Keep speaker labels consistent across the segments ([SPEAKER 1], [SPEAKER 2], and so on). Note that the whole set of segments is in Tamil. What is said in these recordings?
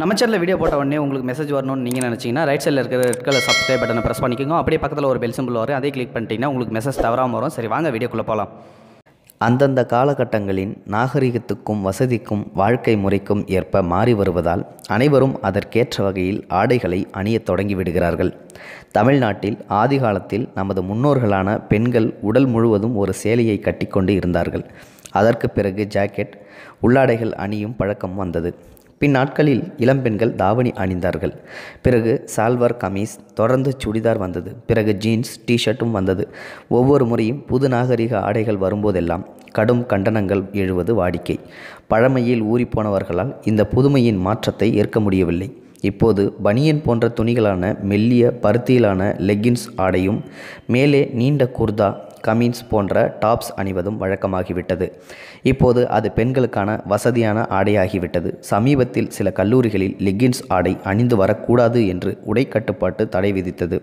[SPEAKER 1] நம்ம சேனலில் வீடியோ போட்ட உடனே உங்களுக்கு மெசேஜ் வரணும்னு நீங்கள் நினச்சிங்கன்னா ரைட் சைடில் இருக்கிற ரெட் கலர் சப்ஸ்கிரைப் பட்டனை ப்ரெஸ் பண்ணிக்கோங்க. அப்படியே பக்கத்தில் ஒரு பெல் சிம்பிள் வரும். அதே கிளிக் பண்ணிட்டீங்கன்னா உங்களுக்கு மெசேஜ் தவறாமல் வரும். சரி வாங்க வீடியோக்குள்ளே போகலாம்
[SPEAKER 2] அந்தந்த காலகட்டங்களின் நாகரிகத்துக்கும் வசதிக்கும் வாழ்க்கை முறைக்கும் ஏற்ப மாறி வருவதால் அனைவரும் அதற்கேற்ற வகையில் ஆடைகளை அணியத் தொடங்கிவிடுகிறார்கள் தமிழ்நாட்டில் ஆதி காலத்தில் நமது முன்னோர்களான பெண்கள் உடல் முழுவதும் ஒரு சேலையை கட்டிக்கொண்டு இருந்தார்கள். அதற்கு பிறகு ஜாக்கெட் உள்ளாடைகள் அணியும் பழக்கம் வந்தது. பின்னாட்களில் இளம்பெண்கள் தாவணி அணிந்தார்கள். பிறகு சால்வார் கமீஸ் தொடர்ந்து சுடிதார் வந்தது. பிறகு ஜீன்ஸ் டிஷர்ட்டும் வந்தது. ஒவ்வொரு முறையும் புது நாகரிக ஆடைகள் வரும்போதெல்லாம் கடும் கண்டனங்கள் எழுவது வாடிக்கை. பழமையில் ஊறிப்போனவர்களால் இந்த புதுமையின் மாற்றத்தை ஏற்க முடியவில்லை. இப்போது பனியன் போன்ற துணிகளான மெல்லிய பருத்தியிலான லெகின்ஸ் ஆடையும் மேலே நீண்ட குர்தா கமீன்ஸ் போன்ற டாப்ஸ் அணிவதும் வழக்கமாகிவிட்டது. இப்போது அது பெண்களுக்கான வசதியான ஆடையாகிவிட்டது. சமீபத்தில் சில கல்லூரிகளில் லெகின்ஸ் ஆடை அணிந்து வரக்கூடாது என்று உடை கட்டுப்பாட்டு தடை விதித்தது.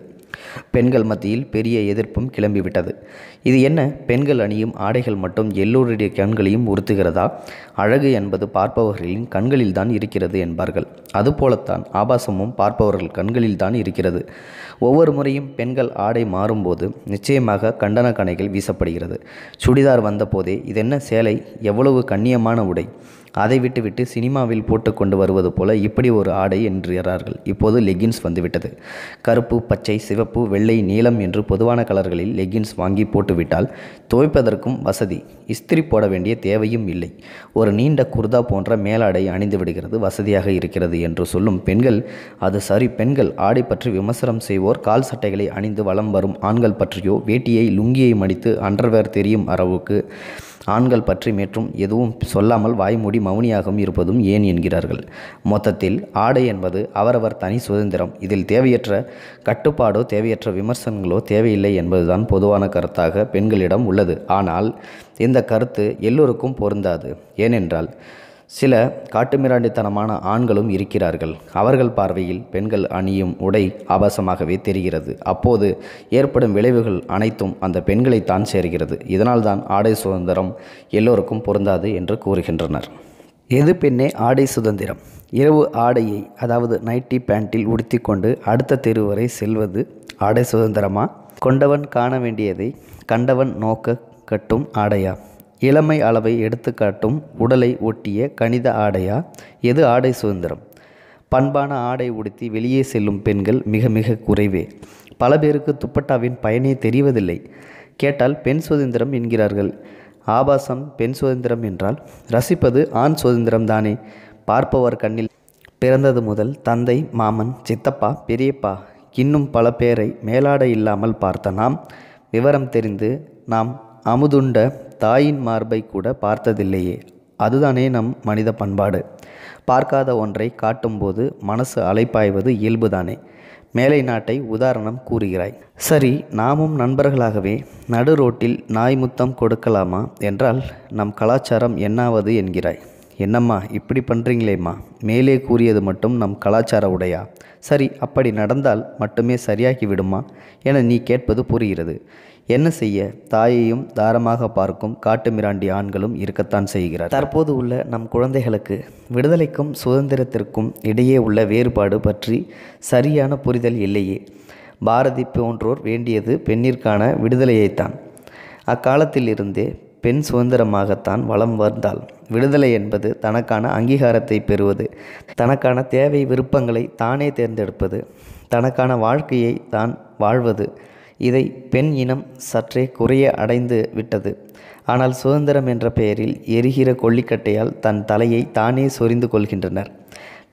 [SPEAKER 2] பெண்கள் மத்தியில் பெரிய எதிர்ப்பும் கிளம்பிவிட்டது. இது என்ன? பெண்கள் அணியும் ஆடைகள் மட்டும் எல்லோருடைய கண்களையும் உறுத்துகிறதா? அழகு என்பது பார்ப்பவர்களின் கண்களில்தான் இருக்கிறது என்பார்கள். அதுபோலத்தான் ஆபாசமும் பார்ப்பவர்கள் கண்களில்தான் இருக்கிறது. ஒவ்வொரு முறையும் பெண்கள் ஆடை மாறும்போது நிச்சயமாக கண்டன கணைகள் வீசப்படுகிறது. சுடிதார் வந்தபோதே இதென்ன சேலை? எவ்வளவு கண்ணியமான உடை. அதை விட்டுவிட்டு சினிமாவில் போட்டு கொண்டு வருவது போல இப்படி ஒரு ஆடை என்றார்கள் இப்போது லெகின்ஸ் வந்துவிட்டது. கருப்பு பச்சை சிவப்பு வெள்ளை நீலம் என்று பொதுவான கலர்களில் லெகின்ஸ் வாங்கி போட்டுவிட்டால் துவைப்பதற்கும் வசதி. இஸ்திரி போட வேண்டிய தேவையும் இல்லை. ஒரு நீண்ட குர்தா போன்ற மேலாடை அணிந்து விடுகிறது வசதியாக இருக்கிறது என்று சொல்லும் பெண்கள் அது சரி பெண்கள் ஆடை பற்றி விமர்சனம் செய்வோர் கால் சட்டைகளை அணிந்து வலம் வரும் ஆண்கள் பற்றியோ வேட்டியை லுங்கியை மடித்து அண்டர்வேர் தெரியும் அளவுக்கு ஆண்கள் பற்றி மேற்றும் எதுவும் சொல்லாமல் வாய்மூடி மௌனியாகவும் இருப்பதும் ஏன் என்கிறார்கள். மொத்தத்தில் ஆடை என்பது அவரவர் தனி சுதந்திரம். இதில் தேவையற்ற கட்டுப்பாடோ தேவையற்ற விமர்சனங்களோ தேவையில்லை என்பதுதான் பொதுவான கருத்தாக பெண்களிடம் உள்ளது. ஆனால் இந்த கருத்து எல்லோருக்கும் பொருந்தாது. ஏனென்றால் சில காட்டுமிராண்டித்தனமான ஆண்களும் இருக்கிறார்கள். அவர்கள் பார்வையில் பெண்கள் அணியும் உடை ஆபாசமாகவே தெரிகிறது. அப்போது ஏற்படும் விளைவுகள் அனைத்தும் அந்த பெண்களைத்தான் சேர்கிறது. இதனால்தான் ஆடை சுதந்திரம் எல்லோருக்கும் பொருந்தாது என்று கூறுகின்றனர். எது பெண்ணே ஆடை சுதந்திரம்? இரவு ஆடையை அதாவது நைட்டி பேண்டில் உடுத்திக்கொண்டு அடுத்த தெரு வரை செல்வது ஆடை சுதந்திரமா? கொண்டவன் காண வேண்டியதை கண்டவன் நோக்க கட்டும் ஆடையா? இளமை அளவை எடுத்துக்காட்டும் உடலை ஒட்டிய கணித ஆடையா? எது ஆடை சுதந்திரம்? பண்பான ஆடை உடுத்தி வெளியே செல்லும் பெண்கள் மிக மிக குறைவே. பல பேருக்கு துப்பட்டாவின் பயனே தெரிவதில்லை. கேட்டால் பெண் சுதந்திரம் என்கிறார்கள். ஆபாசம் பெண் சுதந்திரம் என்றால் ரசிப்பது ஆண் சுதந்திரம் தானே. பார்ப்பவர் கண்ணில் பிறந்தது முதல் தந்தை மாமன் சித்தப்பா பெரியப்பா இன்னும் பல பேரை மேலாடை இல்லாமல் பார்த்த நாம் விவரம் தெரிந்து நாம் அமுதுண்ட தாயின் மார்பை கூட பார்த்ததில்லையே. அதுதானே நம் மனித பண்பாடு. பார்க்காத ஒன்றை காட்டும்போது மனசு அலைப்பாய்வது இயல்புதானே. மேலை நாட்டை உதாரணம் கூறுகிறாய். சரி நாமும் நண்பர்களாகவே நடு ரோட்டில் நாய் முத்தம் கொடுக்கலாமா? என்றால் நம் கலாச்சாரம் என்னாவது என்கிறாய். என்னம்மா இப்படி பண்ணுறீங்களேம்மா மேலே கூறியது மட்டும் நம் கலாச்சார உடையா? சரி அப்படி நடந்தால் மட்டுமே சரியாகி விடுமா என நீ கேட்பது புரிகிறது. என்ன செய்ய? தாயையும் தாரமாக பார்க்கும் காட்டுமிராண்டி ஆண்களும் இருக்கத்தான் செய்கிறார் தற்போது உள்ள நம் குழந்தைகளுக்கு விடுதலைக்கும் சுதந்திரத்திற்கும் இடையே உள்ள வேறுபாடு பற்றி சரியான புரிதல் இல்லையே. பாரதி போன்றோர் வேண்டியது பெண்ணிற்கான விடுதலையைத்தான். அக்காலத்திலிருந்தே பெண் சுதந்திரமாகத்தான் வலம் வந்தாள். விடுதலை என்பது தனக்கான அங்கீகாரத்தை பெறுவது தனக்கான தேவை விருப்பங்களை தானே தேர்ந்தெடுப்பது தனக்கான வாழ்க்கையை தான் வாழ்வது இதை பெண் இனம் சற்றே குறைய அடைந்து விட்டது. ஆனால் சுதந்திரம் என்ற பெயரில் எரிகிற கொல்லிக்கட்டையால் தன் தலையை தானே சொரிந்து கொள்கின்றனர்.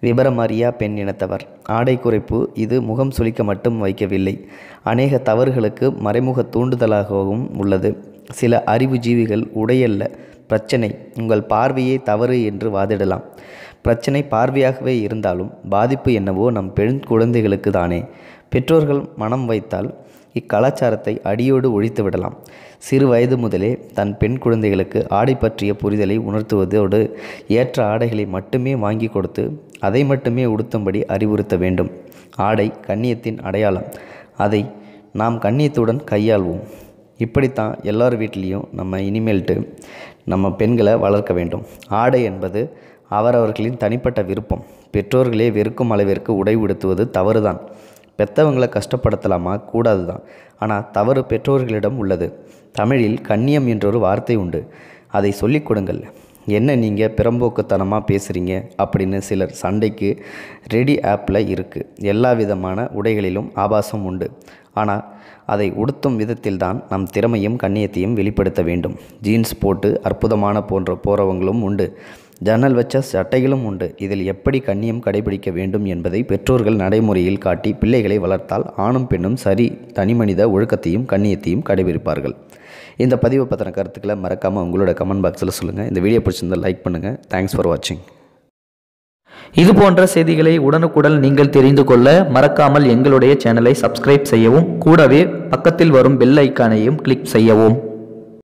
[SPEAKER 2] விபரம் அறியா பெண் இனத்தவர். ஆடை குறைப்பு இது முகம் சுளிக்க மட்டும் வைக்கவில்லை. அநேக தவறுகளுக்கு மறைமுக தூண்டுதலாகவும் உள்ளது. சில அறிவுஜீவிகள் உடையல்ல. பிரச்சனை உங்கள் பார்வையே தவறு என்று வாதிடலாம். பிரச்சனை பார்வையாகவே இருந்தாலும் பாதிப்பு என்னவோ நம் பெண் குழந்தைகளுக்கு தானே. பெற்றோர்கள் மனம் வைத்தால் இக்கலாச்சாரத்தை அடியோடு ஒழித்து விடலாம். சிறு வயது முதலே தன் பெண் குழந்தைகளுக்கு ஆடை பற்றிய புரிதலை உணர்த்துவதோடு ஏற்ற ஆடைகளை மட்டுமே வாங்கி கொடுத்து அதை மட்டுமே உடுத்தும்படி அறிவுறுத்த வேண்டும். ஆடை கண்ணியத்தின் அடையாளம். அதை நாம் கண்ணியத்துடன் கையாள்வோம். இப்படித்தான் எல்லார் வீட்லேயும் நம்ம இனிமேல்ட்டு நம்ம பெண்களை வளர்க்க வேண்டும். ஆடை என்பது அவரவர்களின் தனிப்பட்ட விருப்பம். பெற்றோர்களே வெறுக்கும் அளவிற்கு உடை உடுத்துவது தவறுதான். பெத்தவங்களை கஷ்டப்படுத்தலாமா? கூடாது தான் ஆனால் தவறு பெற்றோர்களிடம் உள்ளது. தமிழில் கண்ணியம் என்றொரு வார்த்தை உண்டு. அதை சொல்லிக் கொடுங்கள். என்ன நீங்கள் பிறம்போக்குத்தனமாக பேசுகிறீங்க அப்படின்னு சிலர் சண்டைக்கு ரெடி ஆப்பில் இருக்குது எல்லா விதமான உடைகளிலும் ஆபாசம் உண்டு. ஆனால் அதை உடுத்தும் விதத்தில்தான் நம் திறமையும் கண்ணியத்தையும் வெளிப்படுத்த வேண்டும். ஜீன்ஸ் போட்டு அற்புதமான போன்ற போகிறவங்களும் உண்டு. ஜன்னல் வச்ச சட்டைகளும் உண்டு. இதில் எப்படி கண்ணியம் கடைபிடிக்க வேண்டும் என்பதை பெற்றோர்கள் நடைமுறையில் காட்டி பிள்ளைகளை வளர்த்தால் ஆணும் பெண்ணும் சரி தனிமனித ஒழுக்கத்தையும் கண்ணியத்தையும் கடைபிடிப்பார்கள். இந்த பதிவை பற்றின கருத்துக்களை மறக்காமல் உங்களோட கமெண்ட் பாக்ஸில் சொல்லுங்கள் இந்த வீடியோ பிடிச்சிருந்தால் லைக் பண்ணுங்கள் தேங்க்ஸ் ஃபார் வாட்சிங்
[SPEAKER 3] இது போன்ற செய்திகளை உடனுக்குடன் நீங்கள் தெரிந்து கொள்ள மறக்காமல் எங்களுடைய சேனலை சப்ஸ்கிரைப் செய்யவும் கூடவே பக்கத்தில் வரும் பெல் ஐக்கானையும் கிளிக் செய்யவும்.